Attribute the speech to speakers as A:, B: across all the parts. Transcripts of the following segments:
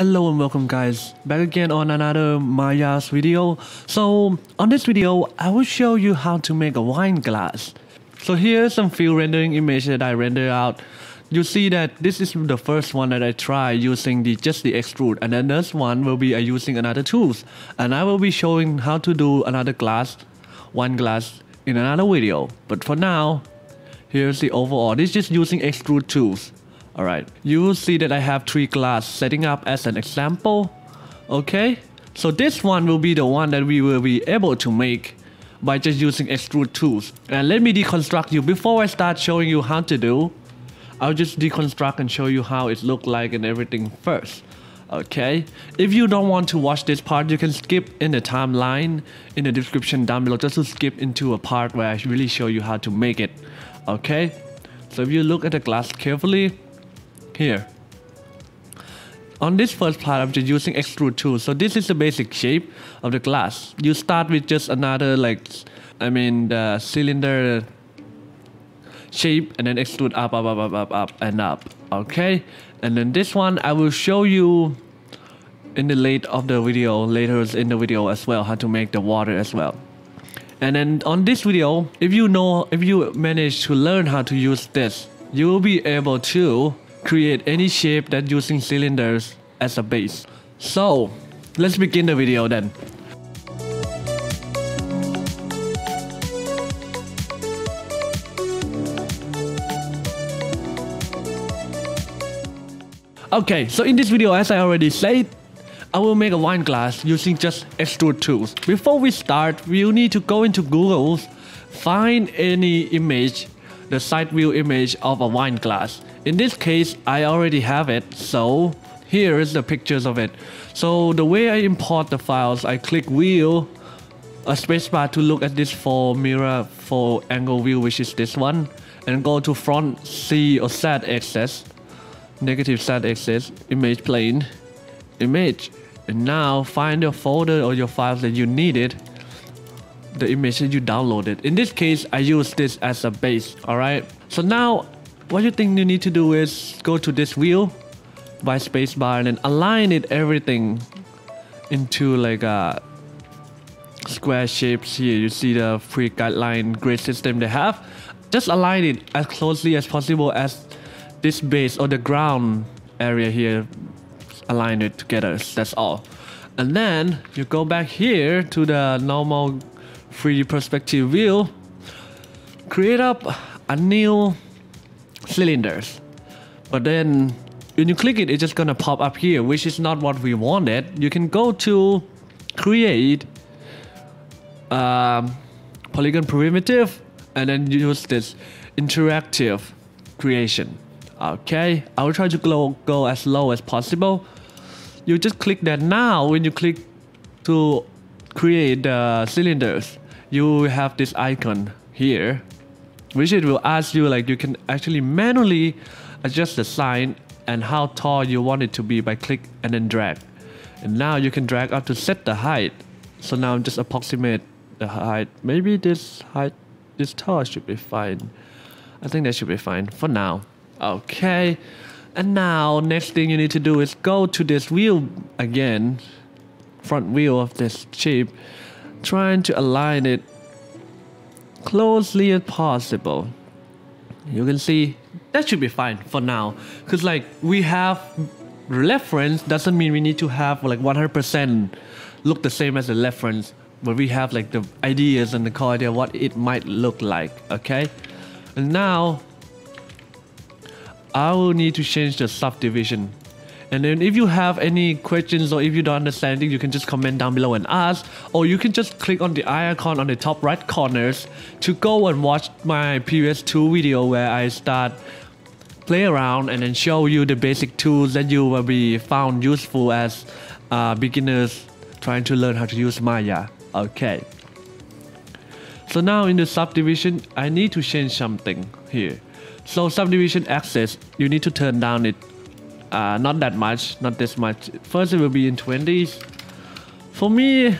A: Hello and welcome guys, back again on another Maya's video. So on this video, I will show you how to make a wine glass. So here's some few rendering images that I render out. You see that this is the first one that I try using the just the extrude and then this one will be uh, using another tools. And I will be showing how to do another glass, wine glass in another video. But for now, here's the overall. This is just using extrude tools. Alright, you will see that I have three glass setting up as an example. Okay, so this one will be the one that we will be able to make by just using extrude tools. And let me deconstruct you before I start showing you how to do. I'll just deconstruct and show you how it look like and everything first. Okay, if you don't want to watch this part, you can skip in the timeline in the description down below just to skip into a part where I really show you how to make it. Okay, so if you look at the glass carefully, here. On this first part, I'm just using extrude tool. So this is the basic shape of the glass. You start with just another like, I mean the cylinder shape and then extrude up, up, up, up, up, up, and up. Okay. And then this one, I will show you in the late of the video, later in the video as well, how to make the water as well. And then on this video, if you know, if you manage to learn how to use this, you will be able to create any shape that using cylinders as a base. So let's begin the video then. Okay, so in this video as I already said, I will make a wine glass using just extrude tools. Before we start, we'll need to go into Google, find any image, the side view image of a wine glass. In this case, I already have it, so here is the pictures of it. So the way I import the files, I click wheel, a spacebar to look at this for mirror for angle view, which is this one, and go to front C or Z axis, negative Z axis, image plane, image, and now find your folder or your files that you needed, the image that you downloaded. In this case, I use this as a base, alright? So now what you think you need to do is go to this wheel by spacebar and then align it everything into like a square shapes here you see the free guideline grid system they have just align it as closely as possible as this base or the ground area here align it together that's all and then you go back here to the normal 3D perspective view create up a new cylinders. But then when you click it, it's just gonna pop up here, which is not what we wanted. You can go to create um, polygon primitive and then use this interactive creation. Okay, I will try to go, go as low as possible. You just click that now when you click to create the cylinders, you have this icon here which it will ask you like you can actually manually adjust the sign and how tall you want it to be by click and then drag. And now you can drag up to set the height. So now I'm just approximate the height. Maybe this height this tall should be fine. I think that should be fine for now. Okay. And now next thing you need to do is go to this wheel again front wheel of this shape trying to align it closely as possible. You can see that should be fine for now. Cause like we have reference doesn't mean we need to have like 100% look the same as the reference. But we have like the ideas and the core idea what it might look like. Okay. And now I will need to change the subdivision and then if you have any questions or if you don't understand it, you can just comment down below and ask. Or you can just click on the icon on the top right corners to go and watch my previous two video where I start play around and then show you the basic tools that you will be found useful as uh, beginners trying to learn how to use Maya. Okay. So now in the subdivision, I need to change something here. So subdivision axis, you need to turn down it uh, not that much, not this much. First it will be in 20s. For me,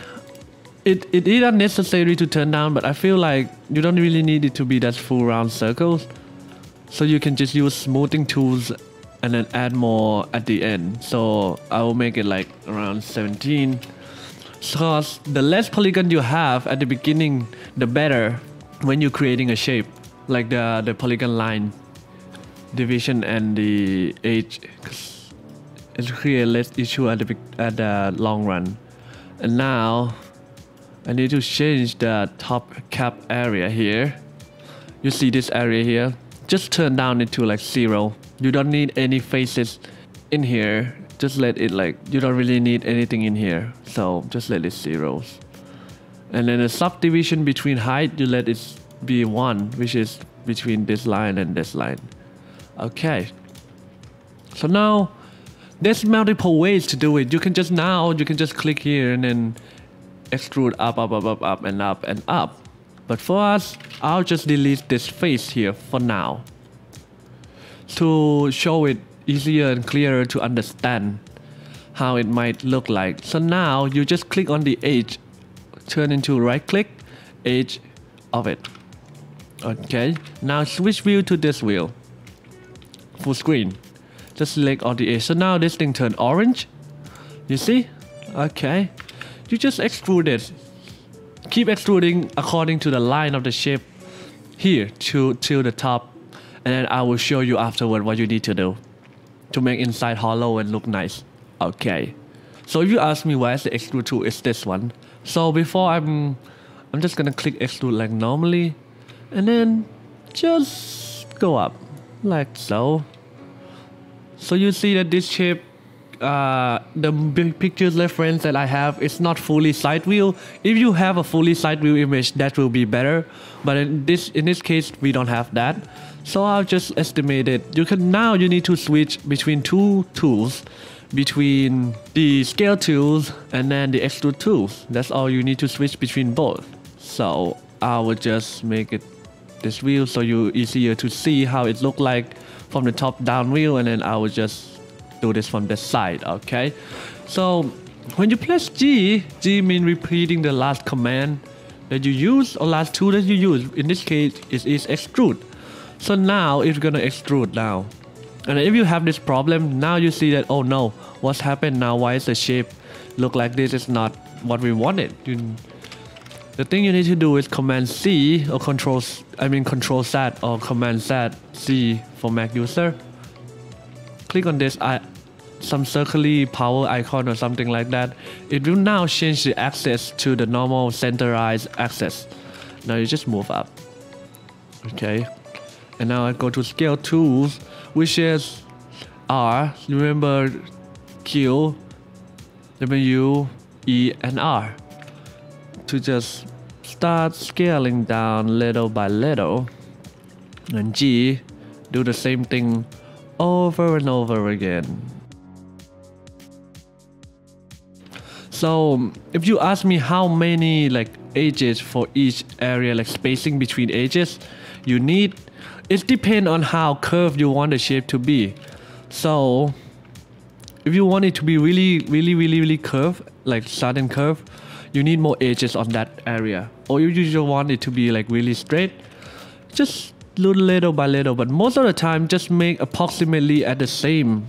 A: it, it is unnecessary to turn down, but I feel like you don't really need it to be that full round circles. So you can just use smoothing tools and then add more at the end. So I will make it like around 17. Because the less polygon you have at the beginning, the better when you're creating a shape, like the, the polygon line division and the age Cause it create less issue at the, at the long run. And now I need to change the top cap area here. You see this area here? Just turn down into like zero. You don't need any faces in here. Just let it like, you don't really need anything in here. So just let it zeros. And then the subdivision between height, you let it be one, which is between this line and this line. Okay. So now there's multiple ways to do it. You can just now, you can just click here and then extrude up, up, up, up, up, and up, and up. But for us, I'll just delete this face here for now. To show it easier and clearer to understand how it might look like. So now you just click on the edge, turn into right click, edge of it. Okay, now switch view to this wheel. Full screen. Just select on the edge. So now this thing turned orange. You see? Okay you just extrude it. Keep extruding according to the line of the shape here to, to the top. And then I will show you afterward what you need to do to make inside hollow and look nice. Okay. So if you ask me why is the extrude tool, it's this one. So before I'm, I'm just gonna click extrude like normally and then just go up like so. So you see that this shape uh, the big pictures reference that I have is not fully side view. If you have a fully side view image, that will be better. But in this in this case, we don't have that. So I'll just estimate it. You can now you need to switch between two tools, between the scale tools and then the extrude tools. That's all you need to switch between both. So I will just make it this view so you easier to see how it look like from the top down view and then I will just do this from the side, okay? So when you press G, G means repeating the last command that you use or last tool that you use. In this case, it is extrude. So now it's gonna extrude now. And if you have this problem, now you see that, oh no, what's happened now? Why is the shape look like this? is not what we wanted. You, the thing you need to do is Command C or Control, I mean Control Z or Command Z C for Mac user click on this I, some circly power icon or something like that, it will now change the axis to the normal centerized axis. Now you just move up. Okay. And now I go to scale tools, which is R. Remember Q, W, E, and R. To just start scaling down little by little. And G, do the same thing over and over again. So if you ask me how many like edges for each area, like spacing between edges, you need, it depends on how curved you want the shape to be. So if you want it to be really, really, really, really curved, like sudden curve, you need more edges on that area. Or you just want it to be like really straight, just little, little by little, but most of the time just make approximately at the same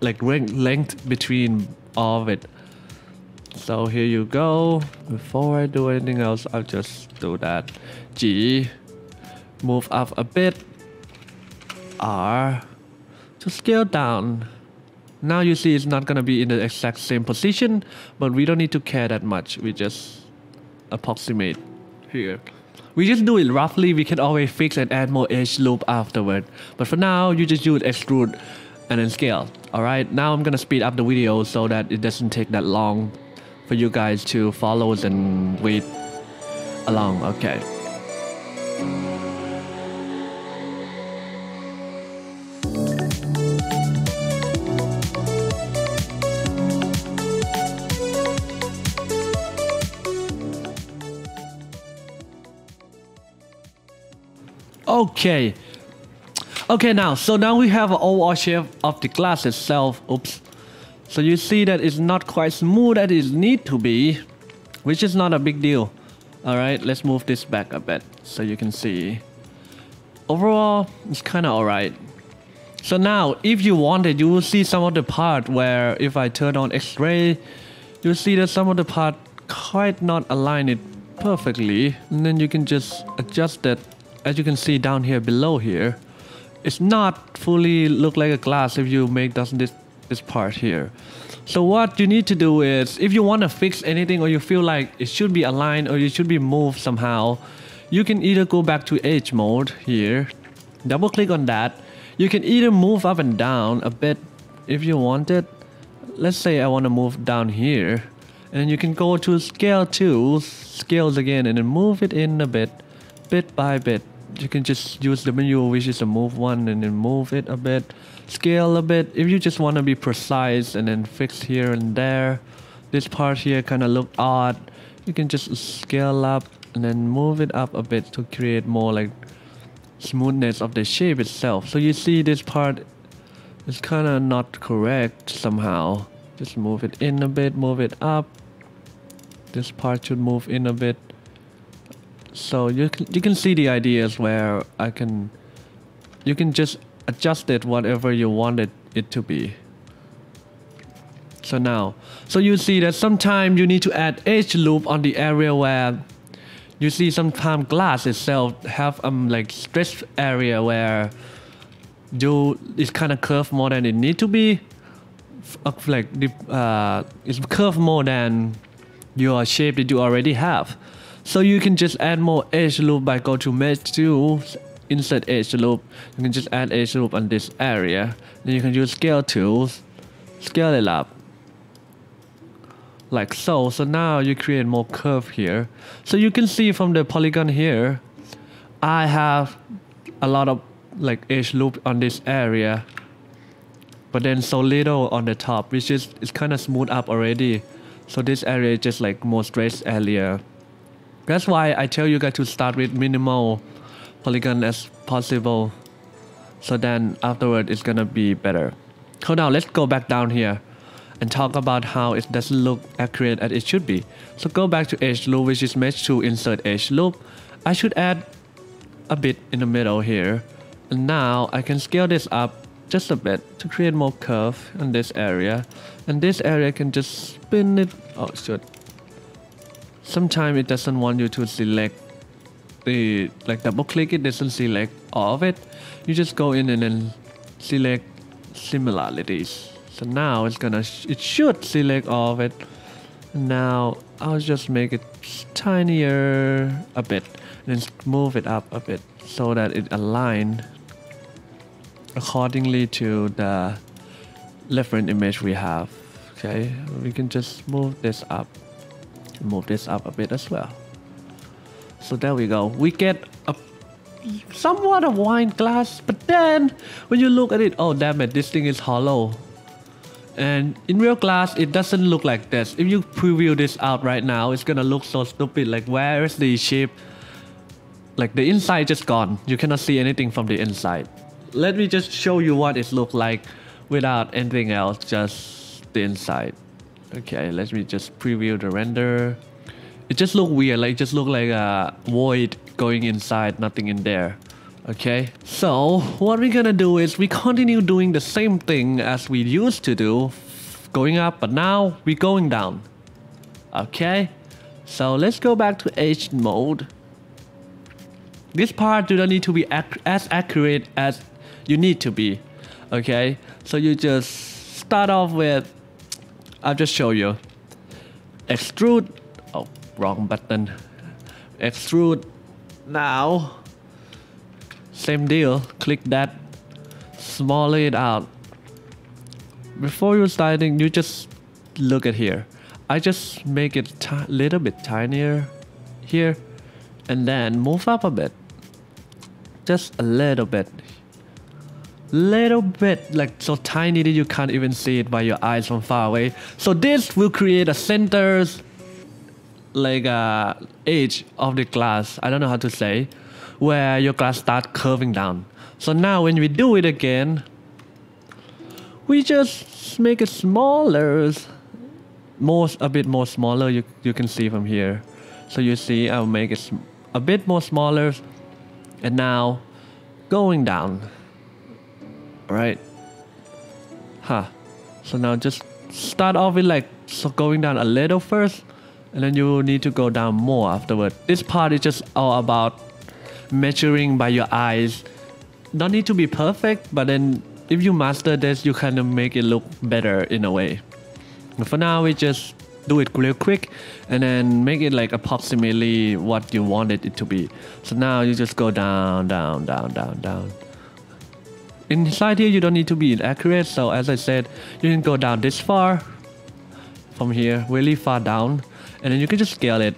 A: like length between all of it. So here you go. Before I do anything else, I'll just do that. G, move up a bit. R, to scale down. Now you see it's not gonna be in the exact same position, but we don't need to care that much. We just approximate here. We just do it roughly, we can always fix and add more edge loop afterward. But for now, you just use extrude and then scale. Alright, now I'm gonna speed up the video so that it doesn't take that long for you guys to follow and wait along. Okay. Okay. Okay, now, so now we have an overall shape of the glass itself. Oops. So you see that it's not quite smooth as it need to be, which is not a big deal. All right, let's move this back a bit so you can see. Overall, it's kind of all right. So now, if you wanted, you will see some of the part where if I turn on X-ray, you'll see that some of the part quite not align it perfectly. And then you can just adjust that, as you can see down here below here. It's not fully look like a glass if you make this, this part here. So what you need to do is, if you want to fix anything or you feel like it should be aligned or it should be moved somehow, you can either go back to edge mode here, double click on that, you can either move up and down a bit if you want it. Let's say I want to move down here. And you can go to scale tools, scales again, and then move it in a bit, bit by bit. You can just use the menu, which is a move one, and then move it a bit, scale a bit. If you just want to be precise and then fix here and there, this part here kind of look odd. You can just scale up and then move it up a bit to create more like smoothness of the shape itself. So you see this part is kind of not correct somehow. Just move it in a bit, move it up. This part should move in a bit. So you can, you can see the ideas where I can, you can just adjust it whatever you wanted it to be. So now, so you see that sometimes you need to add edge loop on the area where you see sometimes glass itself have um like stretch area where you it's kind of curved more than it need to be like the uh, it's curved more than your shape that you already have so you can just add more edge loop by go to mesh tools insert edge loop you can just add edge loop on this area then you can use scale tools scale it up like so. So now you create more curve here. So you can see from the polygon here, I have a lot of like edge loop on this area, but then so little on the top, which is it's kind of smooth up already. So this area is just like more stretched area. That's why I tell you guys to start with minimal polygon as possible. So then afterward it's gonna be better. So now let's go back down here and talk about how it doesn't look accurate as it should be. So go back to edge loop which is mesh to insert edge loop. I should add a bit in the middle here. And now I can scale this up just a bit to create more curve in this area. And this area can just spin it. Oh, should. Sometimes it doesn't want you to select the like double click it doesn't select all of it. You just go in and then select similarities. So now it's gonna, it should select all of it. Now I'll just make it tinier a bit, and then move it up a bit so that it align accordingly to the reference image we have. Okay, we can just move this up, move this up a bit as well. So there we go. We get a somewhat of wine glass, but then when you look at it, oh damn it, this thing is hollow. And in real glass, it doesn't look like this. If you preview this out right now, it's gonna look so stupid. Like where is the shape? Like the inside just gone. You cannot see anything from the inside. Let me just show you what it looks like without anything else, just the inside. Okay, let me just preview the render. It just look weird, like it just look like a void going inside, nothing in there. Okay, so what we're gonna do is we continue doing the same thing as we used to do, going up, but now we're going down. Okay, so let's go back to edge mode. This part do not need to be ac as accurate as you need to be. Okay, so you just start off with, I'll just show you. Extrude, oh, wrong button. Extrude now same deal, click that, small it out. Before you starting, you just look at here. I just make it a little bit tinier here and then move up a bit. Just a little bit. Little bit, like so tiny that you can't even see it by your eyes from far away. So this will create a center's like a uh, edge of the glass. I don't know how to say where your glass start curving down. So now when we do it again, we just make it smaller, more a bit more smaller. You you can see from here. So you see, I'll make it a bit more smaller, and now going down. Right. Huh. So now just start off with like so going down a little first and then you need to go down more afterward. This part is just all about measuring by your eyes. Don't need to be perfect but then if you master this you kind of make it look better in a way. For now we just do it real quick and then make it like approximately what you wanted it to be. So now you just go down down down down down inside here you don't need to be accurate. So as I said you can go down this far. From here really far down. And then you can just scale it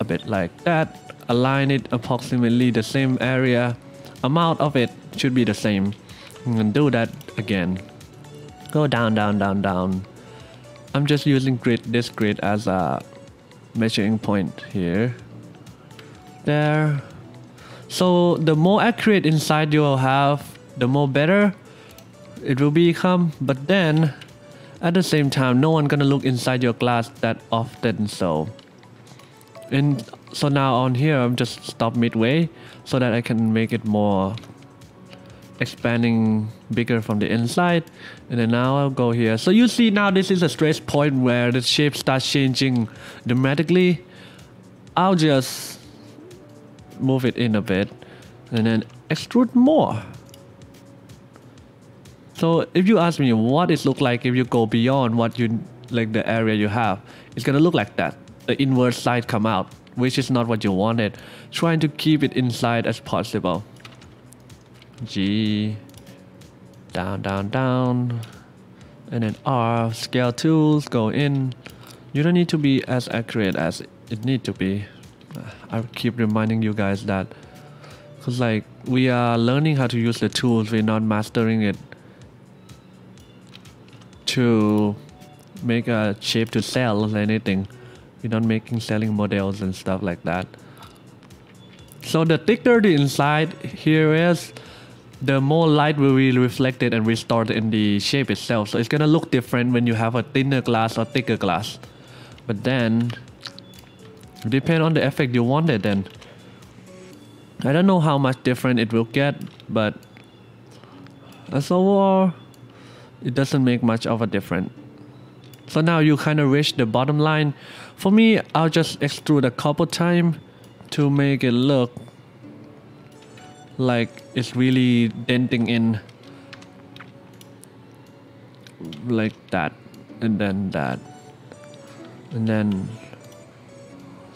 A: a bit like that. Align it approximately the same area. Amount of it should be the same. And do that again. Go down down down down. I'm just using grid this grid as a measuring point here. There. So the more accurate inside you will have the more better it will become. But then at the same time no one gonna look inside your glass that often so. And so now on here I'm just stop midway so that I can make it more expanding bigger from the inside. And then now I'll go here. So you see now this is a stress point where the shape starts changing dramatically. I'll just move it in a bit and then extrude more so if you ask me what it look like if you go beyond what you like the area you have it's gonna look like that. The inverse side come out which is not what you wanted. Trying to keep it inside as possible. G, down, down, down, and then R, scale tools, go in. You don't need to be as accurate as it need to be. I keep reminding you guys that. Because like we are learning how to use the tools, we're not mastering it to make a shape to sell or anything. We're not making selling models and stuff like that. So the thicker the inside here is, the more light will be reflected and restored in the shape itself. So it's gonna look different when you have a thinner glass or thicker glass. But then, depend on the effect you wanted then. I don't know how much different it will get, but as overall, it doesn't make much of a difference. So now you kind of reach the bottom line. For me, I'll just extrude a couple time to make it look like it's really denting in like that and then that and then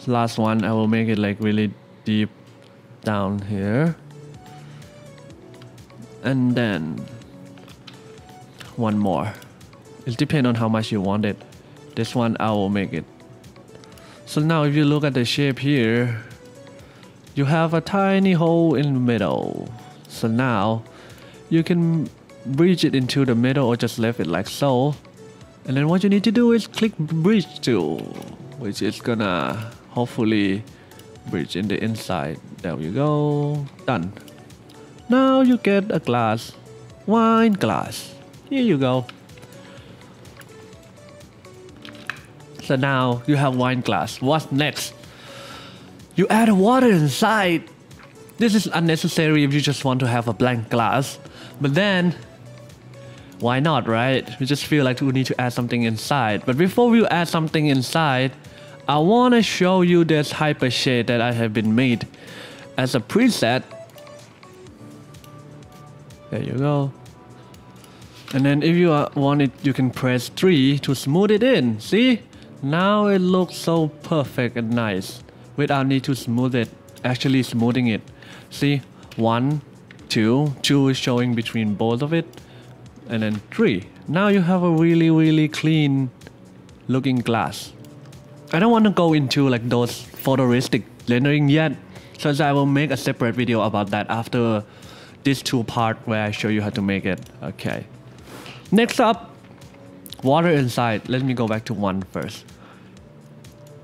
A: last one I will make it like really deep down here and then one more it depends on how much you want it this one I will make it so now if you look at the shape here you have a tiny hole in the middle. So now you can bridge it into the middle or just leave it like so. And then what you need to do is click bridge tool, which is gonna hopefully bridge in the inside. There we go, done. Now you get a glass, wine glass. Here you go. So now you have wine glass. What's next? You add water inside. This is unnecessary if you just want to have a blank glass. But then, why not, right? We just feel like we need to add something inside. But before we add something inside, I want to show you this hypershade that I have been made as a preset. There you go. And then if you want it, you can press 3 to smooth it in. See? Now it looks so perfect and nice without need to smooth it, actually smoothing it. See, one, two, two is showing between both of it, and then three. Now you have a really, really clean looking glass. I don't want to go into like those photorealistic rendering yet, so I will make a separate video about that after this two part where I show you how to make it. Okay. Next up, water inside. Let me go back to one first.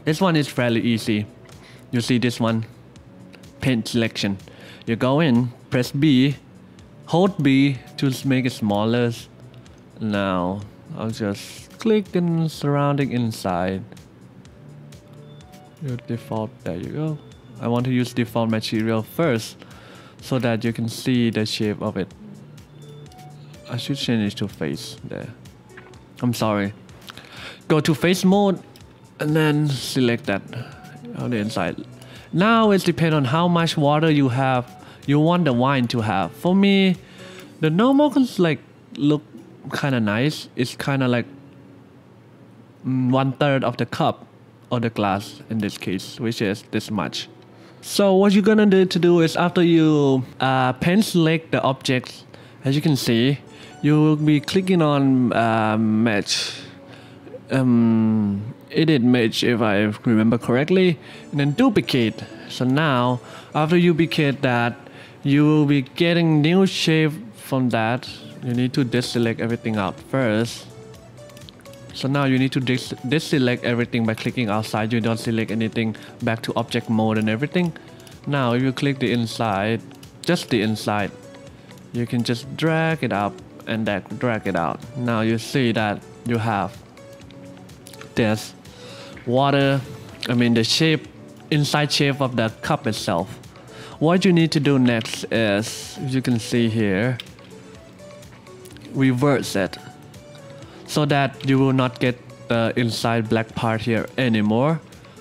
A: This one is fairly easy. You see this one? Paint selection. You go in press B hold B to make it smaller. Now I'll just click and surrounding inside. Your default there you go. I want to use default material first so that you can see the shape of it I should change it to face there. I'm sorry. Go to face mode and then select that on the inside. Now it depends on how much water you have, you want the wine to have. For me, the normal is like look kind of nice. It's kind of like mm, one third of the cup or the glass in this case, which is this much. So what you're gonna do to do is after you uh, pen select the object, as you can see, you will be clicking on uh, mesh, um, edit mesh if I remember correctly, and then duplicate. So now after you duplicate that, you will be getting new shape from that. You need to deselect everything out first. So now you need to deselect everything by clicking outside. You don't select anything back to object mode and everything. Now if you click the inside, just the inside, you can just drag it up and drag it out. Now you see that you have this water, I mean the shape, inside shape of the cup itself. What you need to do next is, you can see here, reverse it so that you will not get the inside black part here anymore.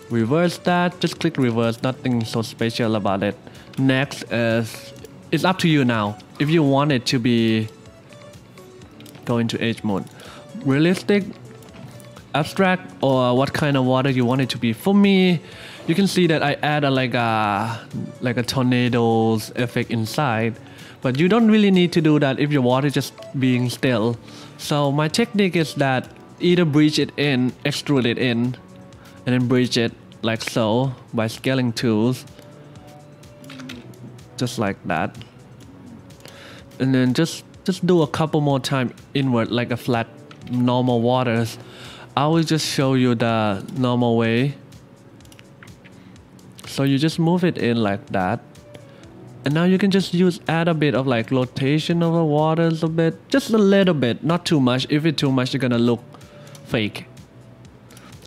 A: Reverse that, just click reverse, nothing so special about it. Next is, it's up to you now. If you want it to be, go into edge mode. Realistic, abstract, or what kind of water you want it to be. For me, you can see that I add a, like a, like a tornadoes effect inside but you don't really need to do that if your water is just being still. So my technique is that either bridge it in, extrude it in, and then bridge it like so by scaling tools. Just like that. And then just just do a couple more time inward like a flat normal waters. I will just show you the normal way. So you just move it in like that. And now you can just use add a bit of like rotation of the waters a bit. Just a little bit not too much. If it's too much you're gonna look fake.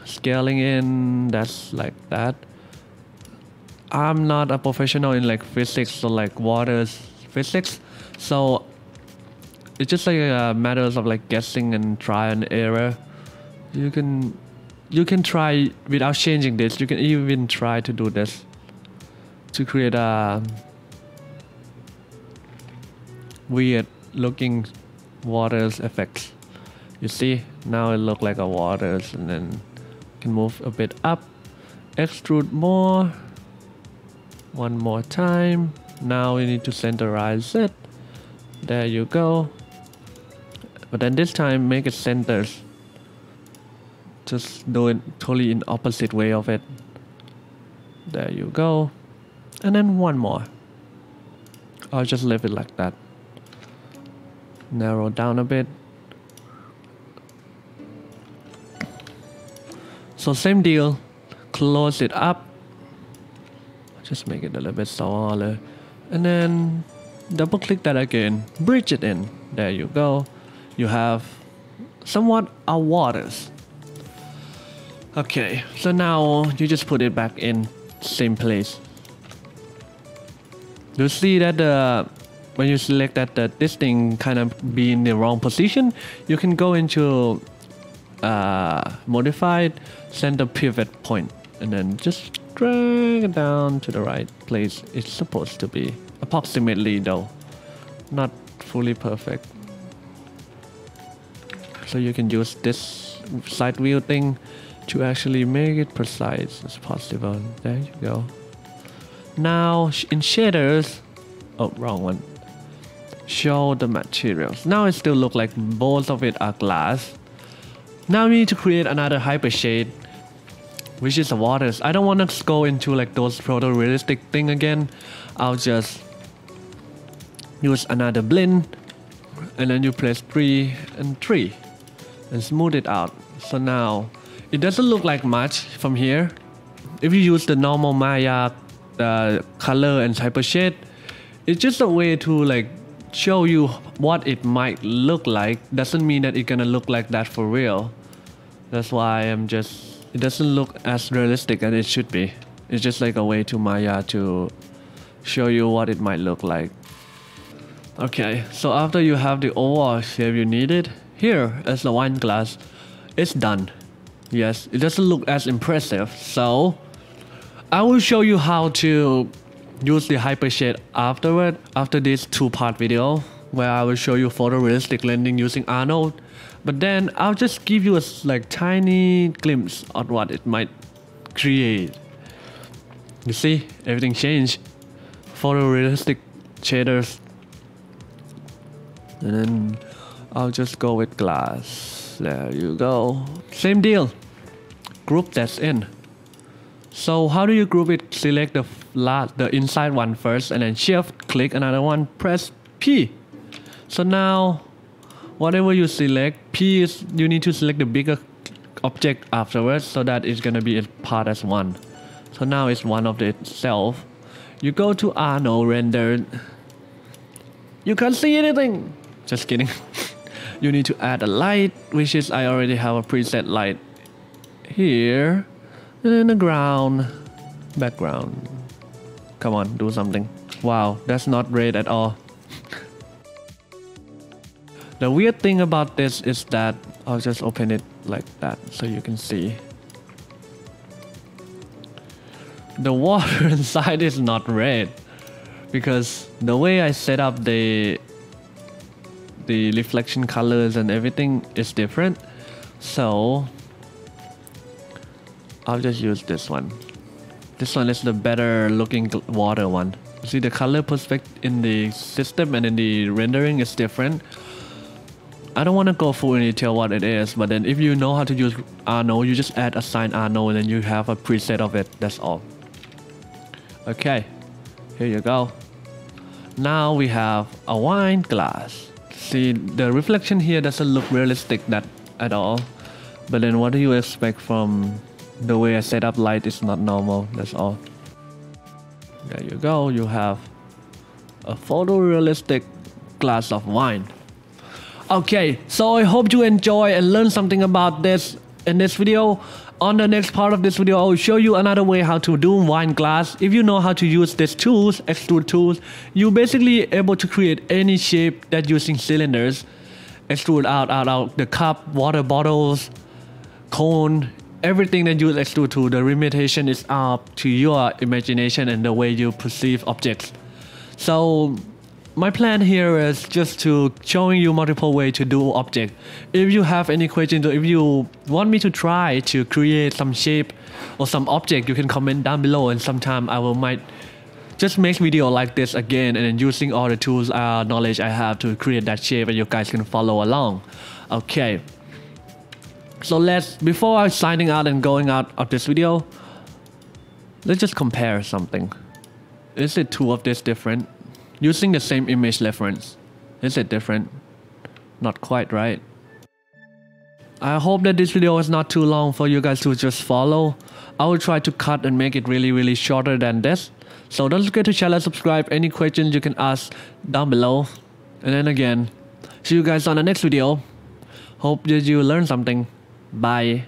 A: Scaling in that's like that. I'm not a professional in like physics or like waters physics. So it's just like a matters of like guessing and try and error you can you can try without changing this you can even try to do this to create a weird looking waters effects. You see, now it look like a waters and then can move a bit up, extrude more, one more time. Now we need to centerize it. There you go. But then this time make it centers. Just do it totally in opposite way of it. There you go. And then one more. I'll just leave it like that narrow down a bit. So same deal, close it up. Just make it a little bit smaller. And then double click that again, bridge it in. There you go. You have somewhat a waters. Okay, so now you just put it back in same place. You see that the when you select that, that this thing kind of be in the wrong position, you can go into uh, modified center pivot point and then just drag it down to the right place it's supposed to be. Approximately though, not fully perfect. So you can use this side wheel thing to actually make it precise as possible. There you go. Now in shaders, oh wrong one show the materials. Now it still look like both of it are glass. Now we need to create another hypershade, which is the waters. I don't want to go into like those photorealistic thing again. I'll just use another Blinn and then you press 3 and 3 and smooth it out. So now it doesn't look like much from here. If you use the normal Maya uh, color and type of shade, it's just a way to like show you what it might look like doesn't mean that it's gonna look like that for real. That's why I'm just, it doesn't look as realistic as it should be. It's just like a way to Maya to show you what it might look like. Okay, so after you have the overall shape you needed, here is the wine glass. It's done. Yes, it doesn't look as impressive. So I will show you how to use the hypershade afterward, after this two-part video, where I will show you photorealistic blending using Arnold. But then I'll just give you a like tiny glimpse of what it might create. You see, everything changed. Photorealistic shaders. And then I'll just go with glass. There you go. Same deal. Group that's in. So how do you group it? Select the last, the inside one first and then shift, click another one, press P. So now, whatever you select, P is, you need to select the bigger object afterwards so that it's gonna be a part as one. So now it's one of the itself. You go to Arnold render. You can't see anything. Just kidding. you need to add a light, which is I already have a preset light here. And then the ground, background. Come on, do something. Wow, that's not red at all. the weird thing about this is that I'll just open it like that so you can see. The water inside is not red because the way I set up the the reflection colors and everything is different. So I'll just use this one. This one is the better looking water one. See the color perspective in the system and in the rendering is different. I don't want to go full in detail what it is, but then if you know how to use Arnold, you just add assign Arnold and then you have a preset of it. That's all. Okay, here you go. Now we have a wine glass. See, the reflection here doesn't look realistic that at all. But then what do you expect from the way I set up light is not normal, that's all. There you go, you have a photorealistic glass of wine. Okay, so I hope you enjoy and learn something about this in this video. On the next part of this video, I will show you another way how to do wine glass. If you know how to use these tools, extrude tools, you basically able to create any shape that using cylinders. Extrude out, out, out the cup, water bottles, cone, everything that you extrude to, the limitation is up to your imagination and the way you perceive objects. So my plan here is just to showing you multiple ways to do object. If you have any questions or if you want me to try to create some shape or some object, you can comment down below and sometime I will might just make video like this again and then using all the tools uh, knowledge I have to create that shape and you guys can follow along. Okay. So let's, before I signing out and going out of this video, let's just compare something. Is it two of this different? Using the same image reference. Is it different? Not quite, right? I hope that this video is not too long for you guys to just follow. I will try to cut and make it really really shorter than this. So don't forget to channel subscribe. Any questions you can ask down below. And then again, see you guys on the next video. Hope that you learned something. Bye.